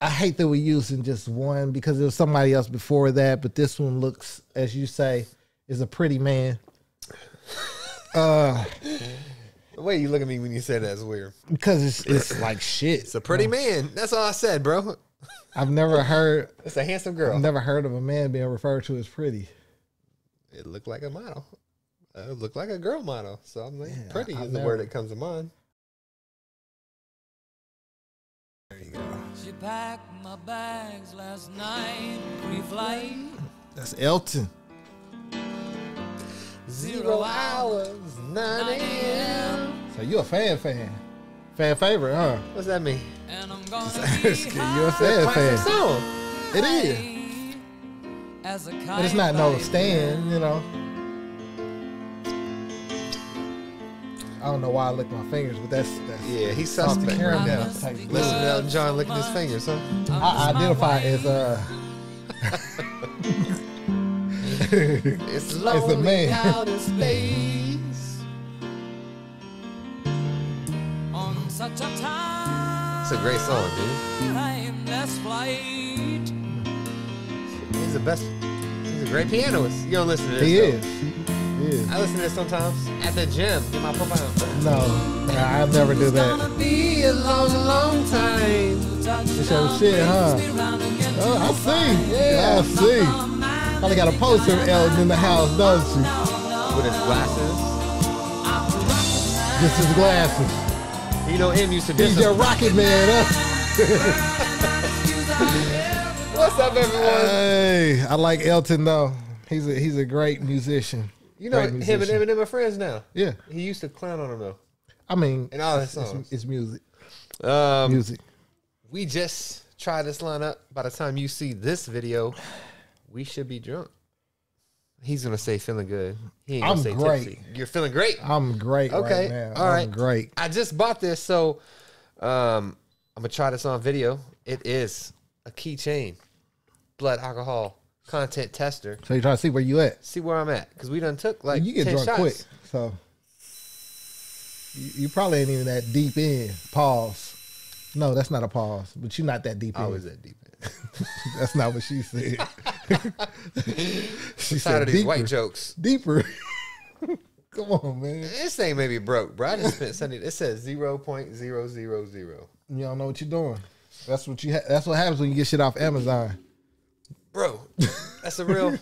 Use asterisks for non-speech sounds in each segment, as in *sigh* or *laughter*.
I hate that we're using just one because there was somebody else before that, but this one looks, as you say, is a pretty man. Uh, *laughs* The way you look at me when you say that's weird. because it's it's like shit. It's a pretty man. That's all I said, bro. I've never heard *laughs* It's a handsome girl. I've never heard of a man being referred to as pretty. It looked like a model. Uh, it looked like a girl model. So I'm like, Yeah, pretty I- is the word that comes to mind. She packed my bags last night, pre-flight. That's Elton. Zero hours, 9 a.m. So you a fan fan. Fan favorite, huh? What's that mean? And I'm gonna You're *laughs* be a fan Classic fan. song. It is. as a kite. But it's not no stand, you know. I don't know why I lick my fingers, but that's that's Yeah, he's suspect. caramel type. Listen to Elton John licking his fingers, huh? I identify as uh *laughs* It's *laughs* lonely man. out in space. On such a time. It's a great song, dude. Timeless flight. He's the best. He's a great pianist. You don't listen to this. he though. is. He is. I listen to this sometimes at the gym. Get my pop out. No, I never do that. Gonna Be a long, long time. It's your shit, huh? Oh, I see. Yeah, I see. Probably got a poster of Elton in the house, doesn't she? With his glasses. Just his glasses. You know him used to He's diss your rocket man, huh? *laughs* What's up, everyone? Hey, I like Elton though. He's a he's a great musician. You know him and. Eminem are friends now. Yeah, He used to clown on him though. I mean, And all it's, songs. it's music. Um, Music. we just tried this lineup. By the time you see this video, we should be drunk. He's gonna say feeling good. He ain't gonna I'm say great. tipsy. You're feeling great. I'm great Okay, right now. all right. great. I just bought this, so um, I'm gonna try this on video. It is a keychain, blood alcohol content tester. So you're trying to see where you at? See where I'm at because we done took like you get 10 drunk shots. quick, so you, you probably ain't even that deep in. Pause. No, that's not a pause. But you're not that deep I in. was that deep. *laughs* That's not what she said. *laughs* she of these deeper. white jokes. Deeper. *laughs* Come on, man. This thing may be broke, bro. I just spent Sunday. It says zero point zero zero zero. You don't know what you're doing. That's what you. Ha- that's what happens when you get shit off Amazon. Bro, that's a real.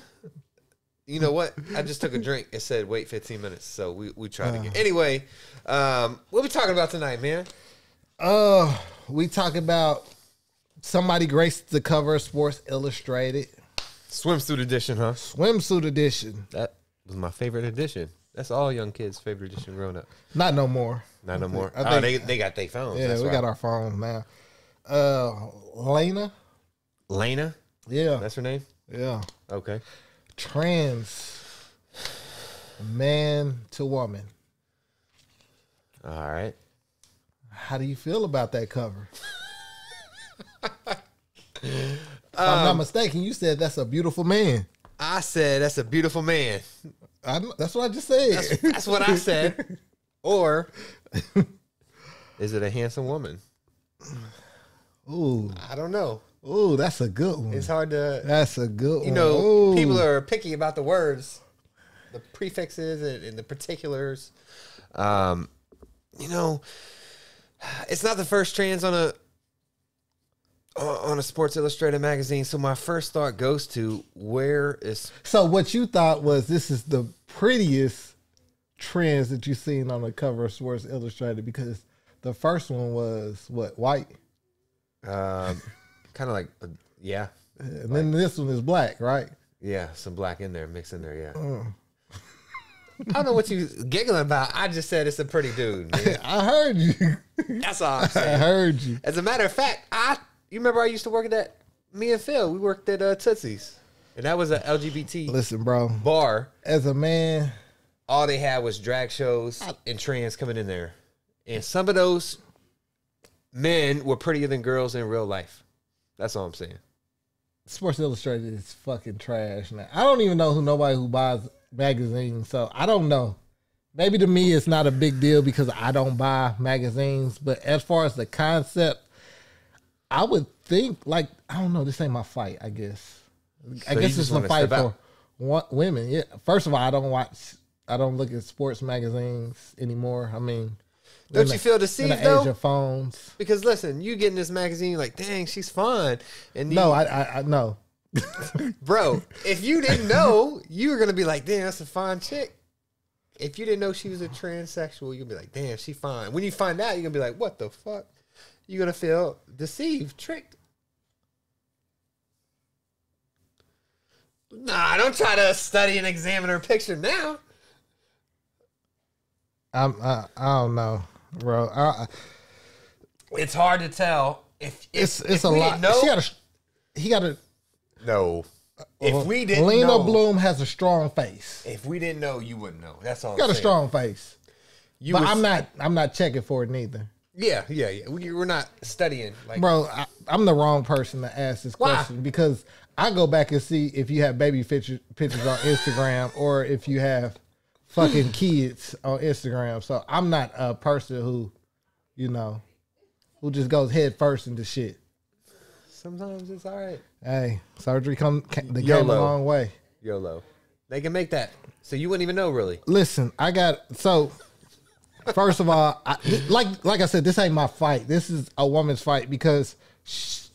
You know what? I just took a drink. It said wait 15 minutes, so we we tried Uh. again. Anyway, um, what we talking about tonight, man? Uh, we talk about somebody graced the cover of Sports Illustrated Swimsuit edition, huh? swimsuit edition. That was my favorite edition. That's all young kids' favorite edition growing up. Not no more. Not no more. I oh, they they got their phones. Yeah, That's we right. got our phones now. Uh, Leyna. Leyna. Yeah, That's her name. yeah. Okay. Trans man to woman. All right. How do you feel about that cover? *laughs* if I'm Um, not mistaken, you said that's a beautiful man. I said that's a beautiful man. I, kn- that's what I just said. That's, that's what I said. *laughs* Or is it a handsome woman? ooh, I don't know. Ooh, that's a good one. It's hard to That's a good you one. You know, Ooh. people are picky about the words, the prefixes and, and the particulars. Um, you know, it's not the first trans on a on a Sports Illustrated magazine. So my first thought goes to where is So what you thought was this is the prettiest trends that you've seen on the cover of Sports Illustrated because the first one was what white, um, kind of like uh, yeah, and then this one is black, right? yeah, some black in there, mixed in there. Yeah, Mm. I don't know what you giggling about. I just said it's a pretty dude. man. *laughs* I heard you. That's all I'm *laughs* I heard you. As a matter of fact, I you remember I used to work at that. Me and Phil, we worked at uh, Tootsie's, and that was a LGBT Listen, bro. bar. As a man, All they had was drag shows and trans coming in there, and some of those men were prettier than girls in real life. That's all I'm saying. Sports Illustrated is fucking trash now. I don't even know who nobody who buys magazines, so I don't know. Maybe to me it's not a big deal because I don't buy magazines, but as far as the concept, I would think like I don't know. This ain't my fight. I guess. I So you guess it's a fight for out. women. Yeah. First of all, I don't watch. I don't look at sports magazines anymore. I mean, Don't you feel deceived the age though? of phones? Because listen, you get in this magazine, you're like, dang, she's fine. And No, you, I, I, I no. *laughs* bro, if you didn't know, you were gonna be like, damn, that's a fine chick. If you didn't know she was a transsexual, you'd be like, damn, she fine. When you find out, you're gonna be like, what the fuck? You're gonna feel deceived, tricked. Nah, don't try to study and examine her picture now. I'm. I, I don't know, bro. I, I- It's hard to tell. If, if it's it's if a lot. didn't Know, got a. He got a. no. If we uh, didn't Leyna know, Bloom has a strong face. if we didn't know, you wouldn't know. That's all. Got I'm a saying. strong face. You but was- I'm not. I'm not checking for it neither, Yeah, yeah, yeah. We, we're not studying. Like, bro. I, I'm the wrong person to ask this Why? question because I go back and see if you have baby picture, pictures on Instagram or if you have fucking kids on Instagram. So I'm not a person who, you know, who just goes head first into shit. sometimes it's all right. Hey, surgery come ca- the YOLO. came a long way. YOLO. They can make that. So you wouldn't even know, really. Listen, I got so. First of all, I, like like I said, this ain't my fight. This is a woman's fight because sh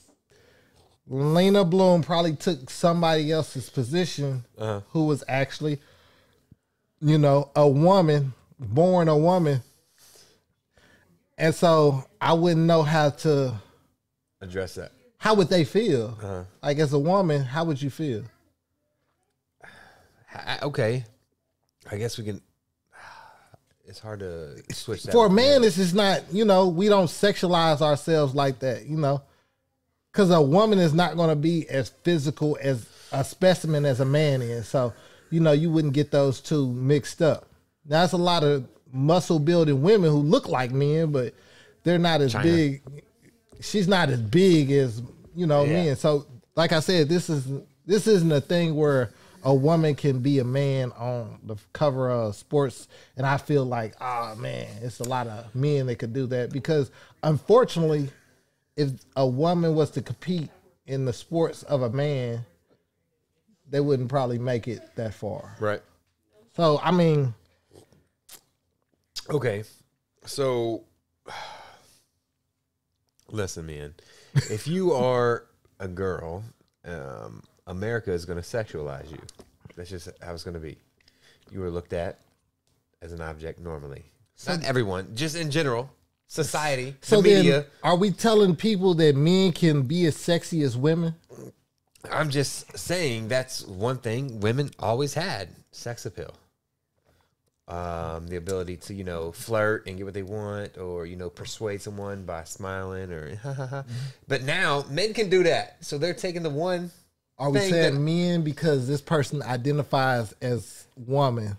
Leyna Bloom probably took somebody else's position uh-huh. who was actually, you know, a woman, born a woman. And so I wouldn't know how to. Address that. How would they feel? Uh-huh. Like as a woman, how would you feel? I- okay. I guess we can. *sighs* It's hard to switch that. for a man, this is not, you know, we don't sexualize ourselves like that, you know, because a woman is not going to be as physical as a specimen as a man is. So, you know, you wouldn't get those two mixed up. Now, there's a lot of muscle building women who look like men, but they're not as China. big. She's not as big as, you know, Yeah. men. So, like I said, this is this isn't a thing where a woman can be a man on the cover of sports and i feel like oh man it's a lot of men that could do that because unfortunately if a woman was to compete in the sports of a man they wouldn't probably make it that far Right. so i mean Okay. So, *sighs* listen, man. If you *laughs* are a girl, um, America is going to sexualize you. That's just how it's going to be. You were looked at as an object normally. Not everyone, just in general, society, so the then media. are we telling people that men can be as sexy as women I'm just saying that's one thing women always had sex appeal. Um, the ability to, you know, flirt and get what they want or, you know, persuade someone by smiling or, *laughs* but now men can do that. So they're taking the one. are we saying that- men because this person identifies as woman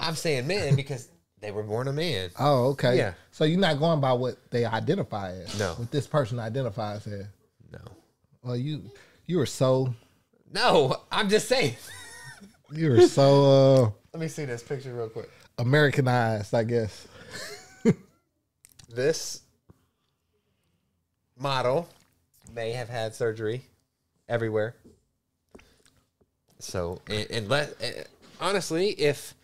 I'm saying men because they were born a man. Oh, okay. Yeah. So you're not going by what they identify as. No. What this person identifies as. No. Well, you you are so No, I'm just saying. *laughs* you are so uh Let me see this picture real quick. Americanized, I guess. This model may have had surgery everywhere. So, and, and let uh, honestly, if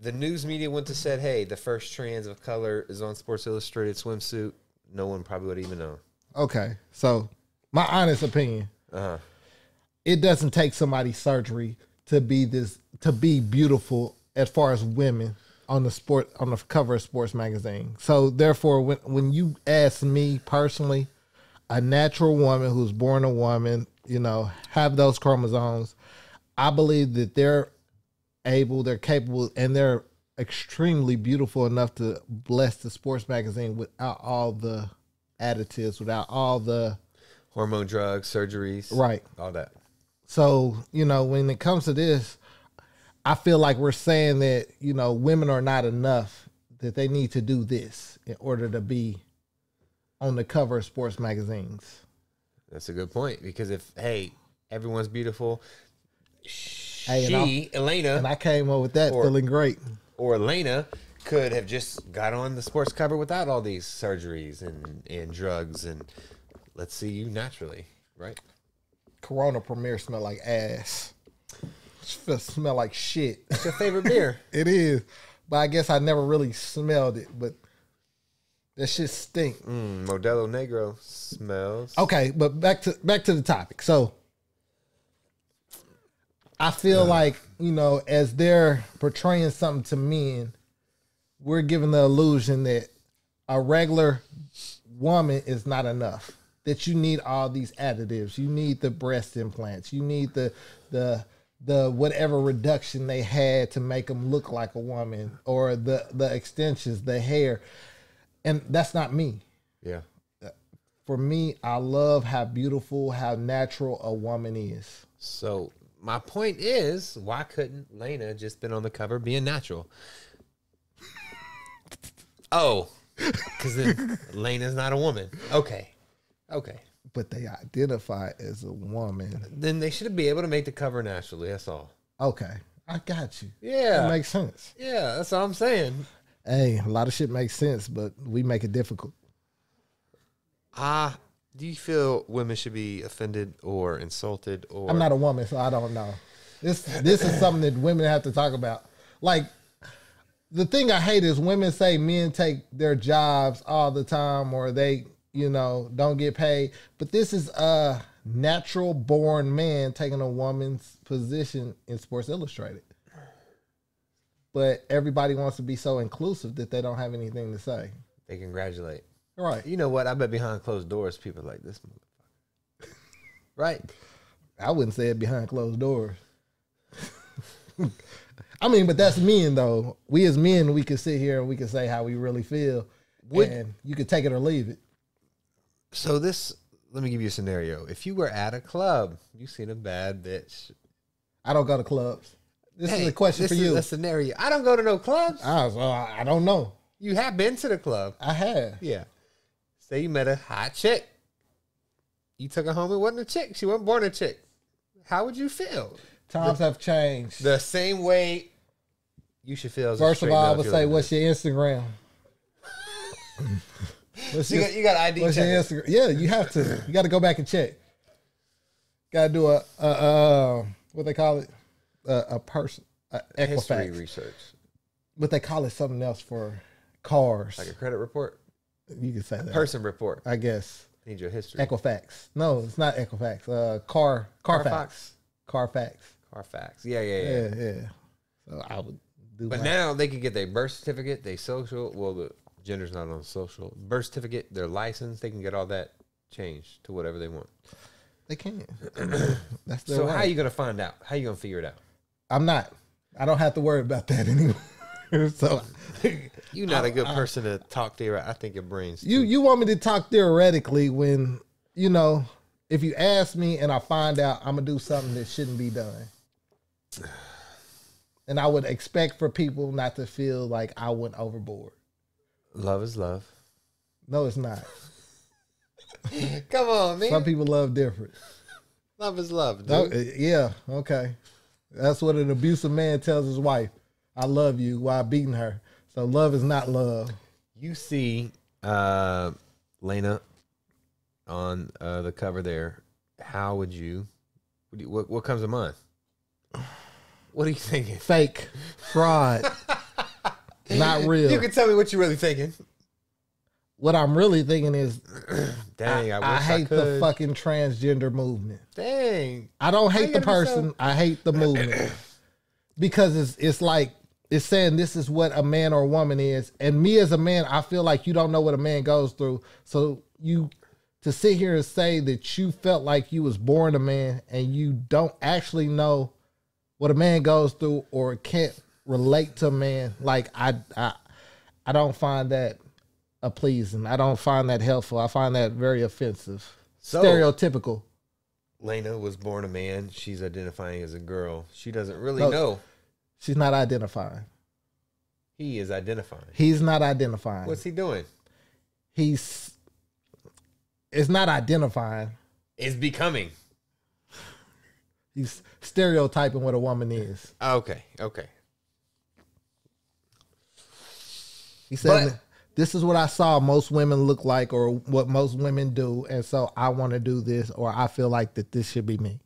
the news media went to said, "Hey, the first trans of color is on Sports Illustrated swimsuit," no one probably would even know. Okay. So my honest opinion, Uh-huh. it doesn't take somebody's surgery to be this to be beautiful as far as women on the sport on the cover of sports magazine. So therefore when when you ask me personally, a natural woman who's born a woman, you know, have those chromosomes, I believe that they're able, they're capable, and they're extremely beautiful enough to bless the sports magazine without all the additives, without all the Hormone drugs, surgeries, right. all that. So, you know, when it comes to this, I feel like we're saying that, you know, women are not enough, that they need to do this in order to be on the cover of sports magazines. That's a good point because if hey, everyone's beautiful, Hey, and she Elena And I came up with that Or- feeling great. or Elena could have just got on the sports cover without all these surgeries and, and drugs and let's see you naturally, right? Corona Premier smell like ass. It smell like shit. It's your favorite beer? *laughs* it is, but I guess I never really smelled it. But that shit stink. Mm, Modelo Negro smells. Okay, but back to back to the topic. So I feel like, you know, as they're portraying something to men, we're giving the illusion that a regular woman is not enough. That you need all these additives. You need the breast implants. You need the the the whatever reduction they had to make them look like a woman or the the extensions, the hair. And that's not me Yeah. for me, I love how beautiful, how natural a woman is. So my point is, why couldn't Leyna just been on the cover being natural? *laughs* oh, because then Leyna's not a woman. Okay, okay. But they identify as a woman. Then they should be able to make the cover naturally. That's all. Okay, I got you. Yeah. That makes sense. Yeah, that's all I'm saying. Hey, a lot of shit makes sense, but we make it difficult. Ah, do you feel women should be offended or insulted or? I'm not a woman, so I don't know. This this is something that women have to talk about. Like the thing I hate is women say men take their jobs all the time or they, you know, don't get paid. But this is a natural born man taking a woman's position in Sports Illustrated. But everybody wants to be so inclusive that they don't have anything to say. They congratulate. Right. You know what? I bet behind closed doors, people are like this motherfucker. right. I wouldn't say it behind closed doors. *laughs* I mean, but that's men though. We as men, we can sit here and we can say how we really feel, Would- and you can take it or leave it. So this, let me give you a scenario. If you were at a club, you seen a bad bitch. I don't go to clubs. This is a question this for is you. a scenario. I don't go to no clubs. I, was, uh, I don't know. You have been to the club. I have. Yeah. Say you met a hot chick. You took her home. It wasn't a chick. She wasn't born a chick. How would you feel? Times have changed. The same way you should feel. As a First of all, I would say, like "What's your Instagram?" *laughs* What's you your- got? You got ID What's your. Instagram? Yeah, you have to. You got to go back and check. Got to do a, a uh, what they call it, a, a person, a History Equifax. research, But they call it something else for cars. like a credit report, you can say that. person report. I guess Need your history. Equifax. No, it's not Equifax. Uh, car Carfax. Carfax. Carfax. Yeah, yeah, yeah. Yeah, yeah. So I would do. But my- now they can get their birth certificate, their social. Well, the gender's not on social. Birth certificate, their license. They can get all that changed to whatever they want. they can. *clears throat* That's their So right. how you gonna find out? How are you gonna figure it out? I'm not. I don't have to worry about that *laughs* anymore. *laughs* so You're not a good person to talk to. I think your brains. you you want me to talk theoretically when you know if you ask me and I find out I'm gonna do something that shouldn't be done. *sighs* And I would expect for people not to feel like I went overboard. Love is love. No, it's not. *laughs* Come on, man. Some people love different. love is love. Dude. No, uh, yeah, okay. That's what an abusive man tells his wife. I love you while beating her. So love is not love. You see, uh, Leyna, on uh, the cover there. How would you? You- what, what comes to mind? What are you thinking? Fake, fraud, *laughs* not *laughs* real. You can tell me what you're really thinking. what I'm really thinking is *clears throat* Dang, I, I I, hate the fucking transgender movement. Dang, I don't hate the gotta so- person. I hate the movement *clears throat* because it's it's like it's saying this is what a man or a woman is, and me as a man, I feel like you don't know what a man goes through. So you to sit here and say that you felt like you was born a man and you don't actually know what a man goes through or can't relate to a man, like I I I don't find that a pleasing. I don't find that helpful. I find that very offensive. So- Stereotypical. Leyna was born a man. She's identifying as a girl. She doesn't really No. know. She's not identifying. He is identifying. He's not identifying. What's he doing? He's it's not identifying. It's becoming. He's stereotyping what a woman is. Okay, okay. He said But- this is what I saw most women look like or what most women do, and so I want to do this, or I feel like that this should be me.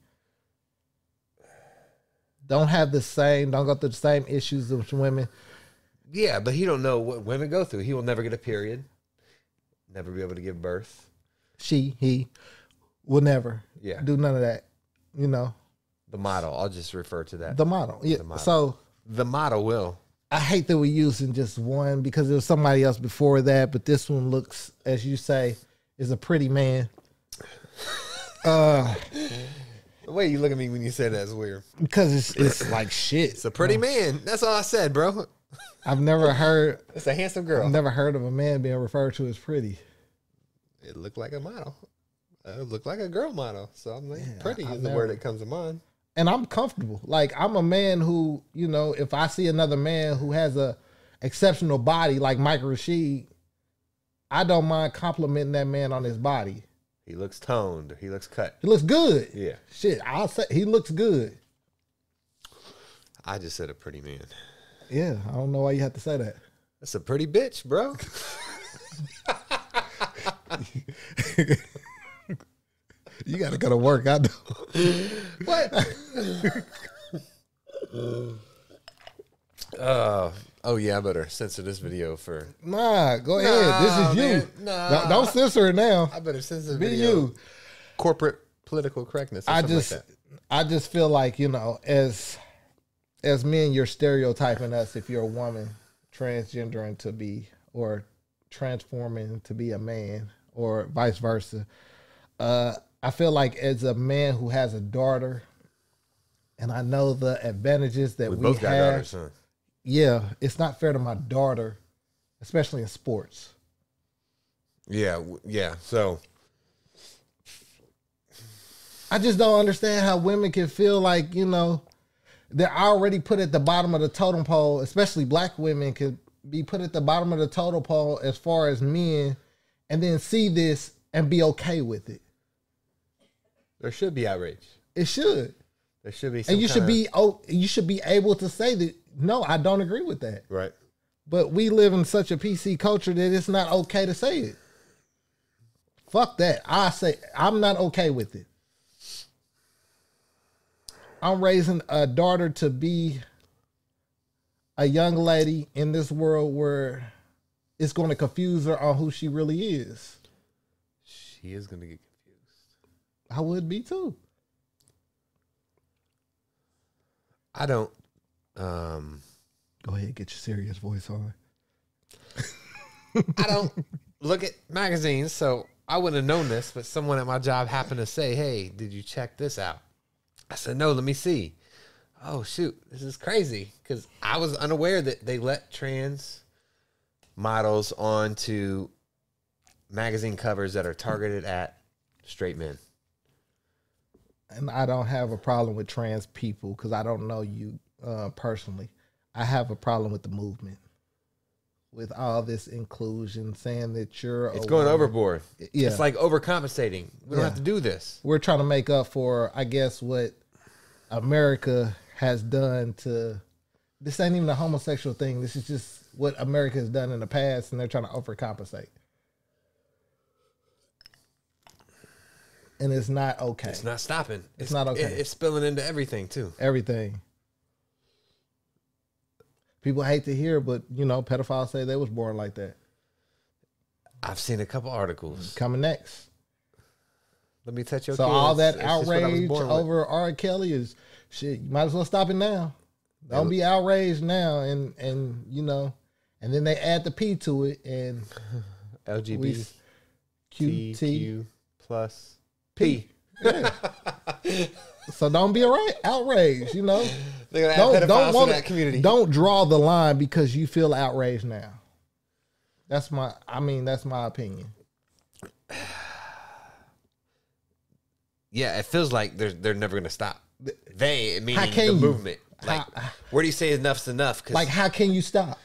Don't have the same, don't go through the same issues as women. Yeah, but he don't know what women go through. He will never get a period. Never be able to give birth. She, he will never Yeah. do none of that. You know, The model. I'll just refer to that. the model. Yeah. model. So The model will. I hate that we're using just one because there was somebody else before that, but this one looks, as you say, is a pretty man. *laughs* Uh, The way you look at me when you say that is weird. because it's it's like shit. It's a pretty man. That's all I said, bro. I've never heard *laughs* It's a handsome girl. I've never heard of a man being referred to as pretty. It looked like a model. It looked like a girl model. So I'm like, pretty I- I is the never- word that comes to mind. And I'm comfortable. Like I'm a man who, you know, if I see another man who has a exceptional body like Mike Rashid, I don't mind complimenting that man on his body. He looks toned. He looks cut. He looks good. Yeah. Shit, I'll say he looks good. I just said a pretty man. Yeah, I don't know why you have to say that. That's a pretty bitch, bro. *laughs* *laughs* You got to go to work. I know. what? *laughs* uh, oh yeah, I better censor this video for. Nah, go ahead. This is you. man, nah. Don't, don't censor it now. I better censor the Be video. you. Corporate political correctness. Or I just, like that. I just feel like you know, as as men, you're stereotyping us if you're a woman transgendering to be or transforming to be a man or vice versa. Uh, I feel like as a man who has a daughter, and I know the advantages that we we, both got have. daughters, son. Yeah, it's not fair to my daughter, especially in sports. Yeah, yeah. So I just don't understand how women can feel like, you know, they're already put at the bottom of the totem pole, especially black women could be put at the bottom of the totem pole as far as men, and then see this and be okay with it. There should be outrage. It should. There should be. Some And you should be oh you should be able to say that no, I don't agree with that. right. But we live in such a PC culture that it's not okay to say it. Fuck that. I say I'm not okay with it. I'm raising a daughter to be a young lady in this world where it's going to confuse her on who she really is. She is gonna get confused. I would be too. I don't. Um, Go ahead, get your serious voice on. I don't look at magazines, so I wouldn't have known this. But someone at my job happened to say, "Hey, did you check this out?" I said, "No, let me see." Oh shoot, this is crazy because I was unaware that they let trans models onto magazine covers that are targeted at straight men. And I don't have a problem with trans people because I don't know you uh, personally. I have a problem with the movement, with all this inclusion, saying that you're. It's going woman. overboard. Yeah. It's like overcompensating. We don't Yeah. have to do this. We're trying to make up for, I guess, what America has done to. This ain't even a homosexual thing. This is just what America has done in the past, and they're trying to overcompensate. And it's not okay. It's not stopping. It's, not okay. it- it's spilling into everything too. everything. People hate to hear, but you know, pedophiles say they was born like that. I've seen a couple articles. Coming next. Let me touch your. so kids. all that It's just what I was outrage born with. over R. Kelly is shit. You might as well stop it now. Don't be outraged now, and and you know, and then they add the P to it and *laughs* QT. LGBTQ plus P. *laughs* So don't be right outraged. You know, don't don't want that community. Don't draw the line because you feel outraged now. That's my. I mean, that's my opinion. *sighs* Yeah, it feels like they're they're never gonna stop. They meaning can the you? movement. Like, How- where do you say enough's enough? 'Cause Like, how can you stop?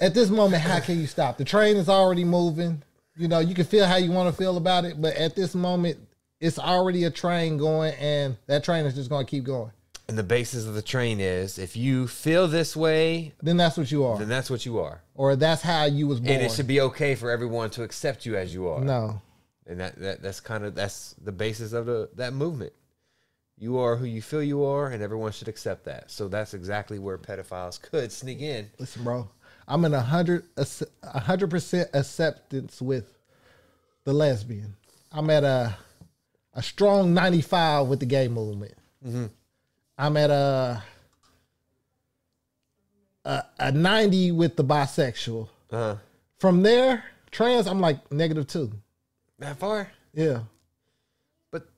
At this moment, how can you stop? The train is already moving. You know, you can feel how you want to feel about it, but at this moment, it's already a train going, and that train is just going to keep going. And the basis of the train is if you feel this way, then that's what you are, then that's what you are. or that's how you was born. And it should be okay for everyone to accept you as you are. no, And that, that that's kind of that's the basis of the that movement. You are who you feel you are, and everyone should accept that. So that's exactly where pedophiles could sneak in. listen, bro. I'm in a hundred a hundred percent acceptance with the lesbian. I'm at a a strong 95 with the gay movement. I'm at a, a a 90 with the bisexual. Uh, From there, trans, I'm like negative two. that far? Yeah. But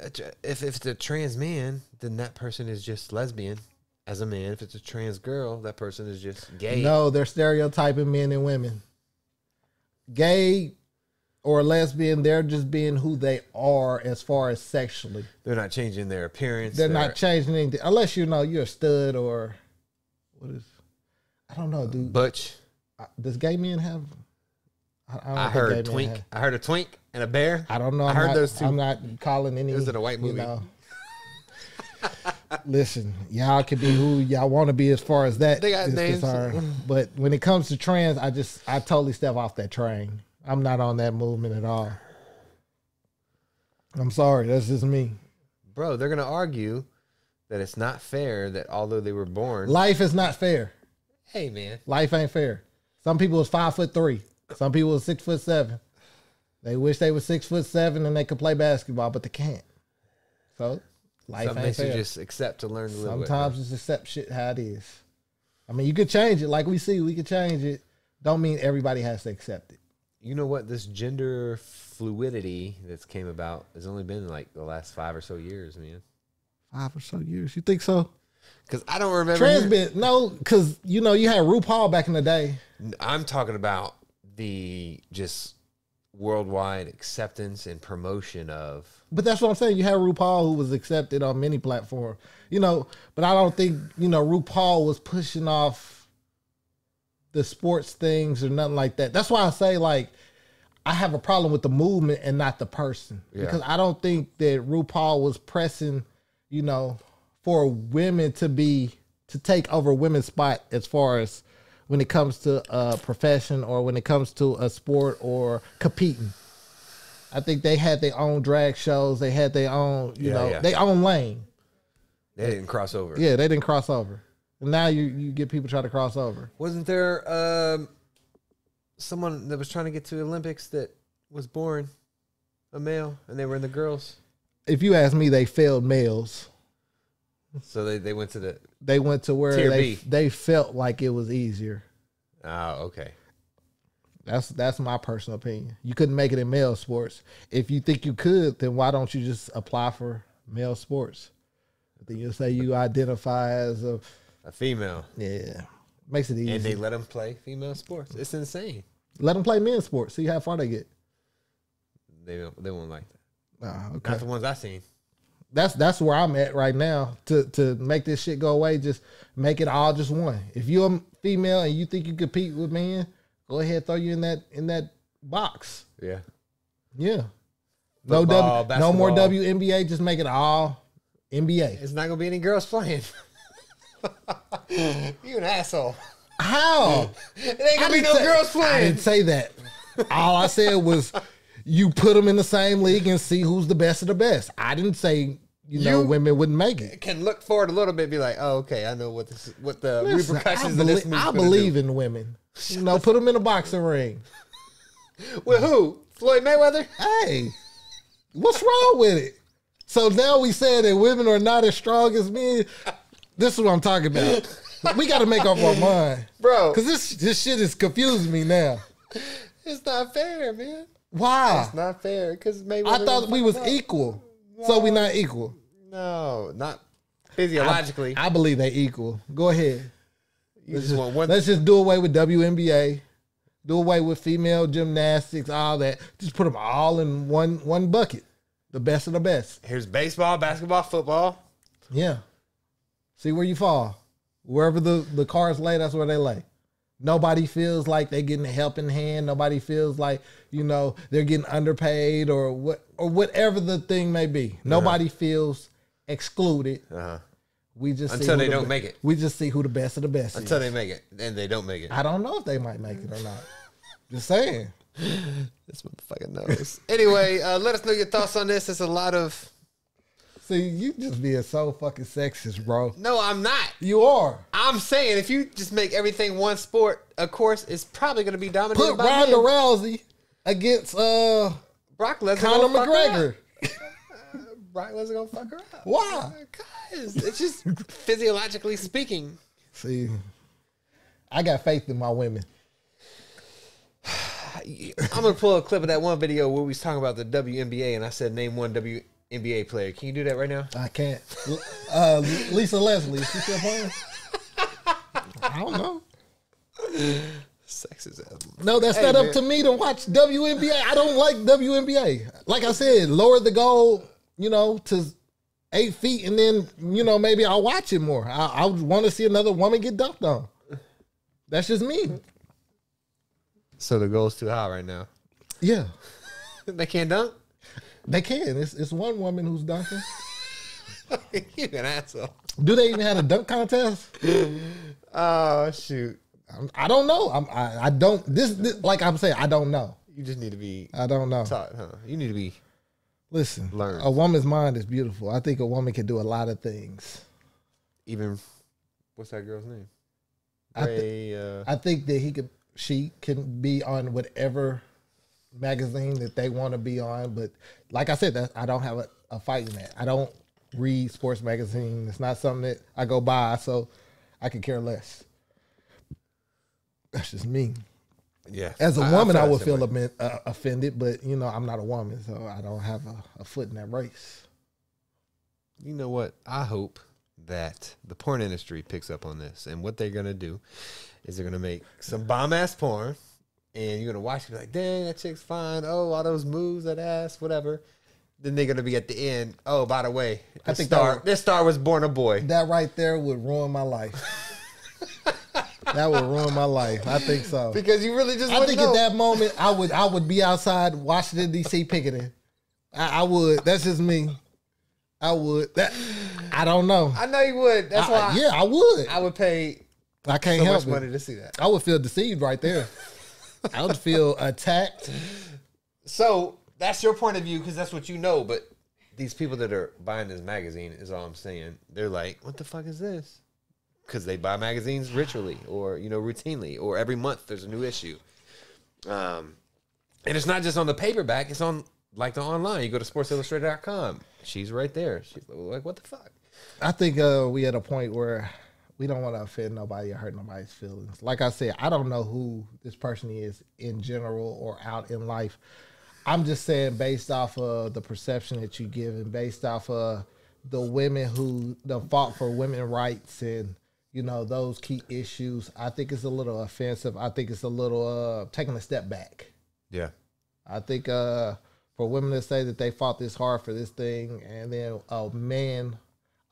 uh, if, if it's a trans man, then that person is just lesbian as a man. If it's a trans girl, that person is just gay. No, they're stereotyping men and women. Gay or lesbian, they're just being who they are as far as sexually. They're not changing their appearance. They're not changing anything unless you know you're a stud or what is. I don't know, dude. Butch. Does gay men have? I, I, heard a twink. have- I heard a twink and a bear. I don't know. I I'm heard not, those two. I'm not calling any. Is it a white you movie. know. *laughs* Listen, y'all can be who y'all want to be as far as that They got is names. concerned. But when it comes to trans, I just I totally step off that train. I'm not on that movement at all. I'm sorry, that's just me. Bro, they're gonna argue that it's not fair that although they were born, Life is not fair. hey man, Life ain't fair. Some people is five foot three. Some people is six foot seven. They wish they were six foot seven and they could play basketball, but they can't. So life some ain't fair. just accept to learn to live with. Sometimes just accept shit how it is. I mean, you could change it, like we see, we could change it. Don't mean everybody has to accept it. You know what? This gender fluidity that's came about has only been like the last five or so years, man. Five or so years, you think so? Because I don't remember. Trans been no, because you know you had RuPaul back in the day. I'm talking about the just worldwide acceptance and promotion of. But that's what I'm saying. You had RuPaul who was accepted on many platforms, you know. But I don't think you know RuPaul was pushing off the sports things or nothing like that. That's why I say like I have a problem with the movement and not the person Yeah. because I don't think that RuPaul was pressing, you know, for women to be to take over women's spot as far as when it comes to a profession or when it comes to a sport or competing. I think they had their own drag shows. They had their own, you Yeah, know, yeah. they own lane. They didn't cross over. Yeah, they didn't cross over. Now you you get people try to cross over. Wasn't there um, someone that was trying to get to the Olympics that was born a male and they were in the girls? If you ask me, they failed males. So they, they went to the. They went to where they B. they felt like it was easier. Oh, okay. That's that's my personal opinion. You couldn't make it in male sports. If you think you could, then why don't you just apply for male sports? Then you say you identify as a A female. yeah. Makes it easy. And they let them play female sports. It's insane. Let them play men's sports. See how far they get. They don't. They won't like that. Ah, okay. Not the ones I seen. That's that's where I'm at right now. To to make this shit go away, just make it all just one. If you're a female and you think you compete with men, go ahead throw you in that in that box. Yeah. Yeah. No Football, W, no more. WNBA. Just make it all NBA. It's not gonna be any girls playing. *laughs* *laughs* you an asshole. How? It ain't gonna be didn't no say- girls I didn't say that. All I said was you put them in the same league and see who's the best of the best. I didn't say you know You- women wouldn't make it. Can look forward a little bit. Be like, oh, okay, I know what this, what the Listen, repercussions I, of this. I believe in women. You know, put them in a boxing ring. do. with who? Floyd Mayweather. Hey, what's wrong with it? So now we say that women are not as strong as men. This is what I'm talking about. *laughs* We got to make up our mind, Bro, because this this shit is confusing me now. it's not fair, man. Why? It's not fair because maybe I thought we was equal, so we not equal. No, not physiologically. I believe they equal. Go ahead. you just one. Let's just do away with WNBA. Do away with female gymnastics, all that. Just put them all in one one bucket. The best of the best. Here's baseball, basketball, football. Yeah. See where you fall. Wherever the, the cars lay, that's where they lay. Nobody feels like they're getting a helping hand. Nobody feels like, you know, they're getting underpaid or what or whatever the thing may be. Nobody feels excluded. Uh-huh. We just see Until they the don't be- make it. We just see who the best of the best. Until is. they make it, and they don't make it. I don't know if they might make it or not. just saying. *laughs* This motherfucker knows. anyway, uh, let us know your thoughts on this. There's a lot of. See, you just being so fucking sexist, bro. No, I'm not. You are. I'm saying if you just make everything one sport, of course, it's probably going to be dominated Put by Ronda men. Rousey against uh Brock Lesnar. Conor gonna fuck her McGregor. *laughs* Brock Lesnar gonna fuck her up. Why? Because it's just physiologically speaking. See, I got faith in my women. *sighs* I'm gonna pull a clip of that one video where we was talking about the WNBA, and I said name one WNBA player. Can you do that right now? I can't. Uh, Lisa Leslie, is she still playing? I don't know. Sex Sexism. No, that's Hey, not man. up to me to watch WNBA. I don't like WNBA. Like I said, lower the goal, you know, to eight feet, and then you know maybe I'll watch it more. I, I want to see another woman get dunked on. That's just me. So the goal's too high right now. Yeah, *laughs* they can't dunk. They can. It's it's one woman who's dunking. *laughs* you an asshole. Do they even have a dunk contest? *laughs* Oh shoot! I'm- I don't know. I'm, I I don't. This, this like I'm saying, I don't know. You just need to be I don't know. taught, huh? You need to be. Listen, Learn. a woman's mind is beautiful. I think a woman can do a lot of things. even what's that girl's name? I thi- Ray. uh, I think that he could, she can be on whatever magazine that they want to be on. But like I said, that I don't have a, a fight in that. I don't read sports magazine. It's not something that I go by, so I could care less. That's just me. yeah. As a woman, I, that would feel way. uh, offended, but you know, I'm not a woman, so I don't have a, a foot in that race. You know what? I hope that the porn industry picks up on this, and what they're gonna do is they're gonna make some bomb ass porn, and you're gonna watch it be like, "Dang, that chick's fine." Oh, all those moves, that ass, whatever. Then they're gonna be at the end. Oh, by the way, I this think star, would- this star was born a boy. That right there would ruin my life. *laughs* that would ruin my life. I think so. Because you really just I think know. at that moment I would I would be outside Washington D.C. picketing. I, I would. That's just me. I would. That I don't know. I know you would. That's I- why. yeah, I would. I would pay I can't so help much it. money to see that. I would feel deceived right there. I would feel attacked. So that's your point of view because that's what you know. But these people that are buying this magazine is all I'm saying. They're like, "What the fuck is this?" Because they buy magazines ritually, or you know, routinely, or every month there's a new issue. Um, and it's not just on the paperback; it's on like the online. You go to SportsIllustrated.com. She's right there. She's like, "What the fuck?" I think uh, we at a point where we don't want to offend nobody or hurt nobody's feelings. Like I said, I don't know who this person is in general or out in life. I'm just saying based off of the perception that you give and based off of the women who the fought for women rights and you know those key issues. I think it's a little offensive. I think it's a little uh, taking a step back. Yeah, I think uh, for women to say that they fought this hard for this thing, and then a man,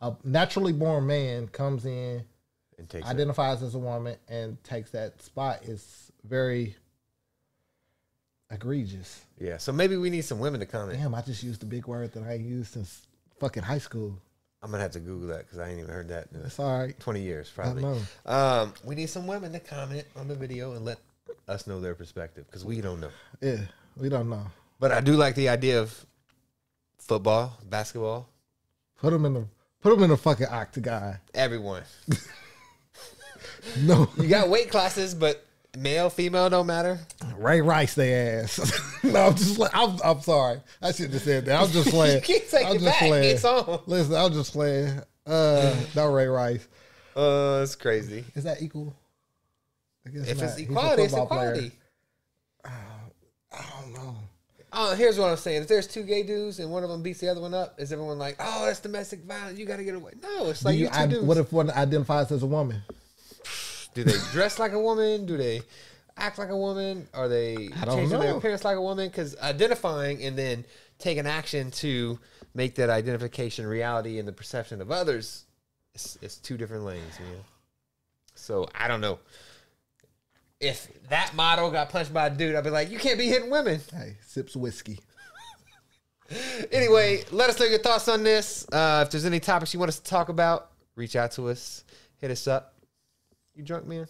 a naturally born man, comes in, takes it. identifies as a woman, and takes that spot is very egregious. Yeah, so maybe we need some women to comment. Damn, I just used a big word that I used since fucking high school. I'm gonna have to Google that because I ain't even heard that in It's all right. 20 years probably. Um, we need some women to comment on the video and let us know their perspective because we don't know. Yeah, we don't know. But I do like the idea of football, basketball, Put them in the put them in the fucking octagon. everyone. *laughs* *laughs* No, You got weight classes, but male, female don't matter. Ray Rice, they ass. *laughs* no, I'm just. like- I'm, I'm sorry. I shouldn't have said that. I'm just *laughs* playing. You can't take I'm it just back. playing. It's on. Listen, I'm just playing. Uh, *sighs* no Ray Rice. Uh, it's crazy. Is that equal? I guess If not. it's equality, it's equality. I don't know. Oh, here's what I'm saying. If there's two gay dudes and one of them beats the other one up, is everyone like, oh, that's domestic violence? You got to get away. No, it's like you, you, two I, dudes. what if one identifies as a woman? Do they dress like a woman? Do they act like a woman? Are they changing their appearance like a woman? Because identifying and then taking action to make that identification reality in the perception of others, it's, it's two different lanes, man. So I don't know. If that model got punched by a dude, I'd be like, you can't be hitting women. Hey, sips whiskey. *laughs* Anyway, let us know your thoughts on this. Uh, if there's any topics you want us to talk about, reach out to us, hit us up. You drunk, man?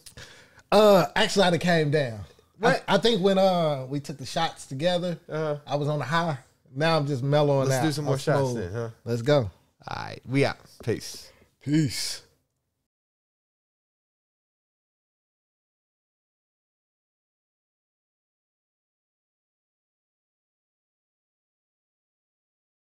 Uh, actually, I done came down. What? I, I think when uh we took the shots together, Uh-huh. I was on the high. Now I'm just mellowing Let's out. do some more I'm shots then, huh? Let's go. All right, we out. Peace. Peace.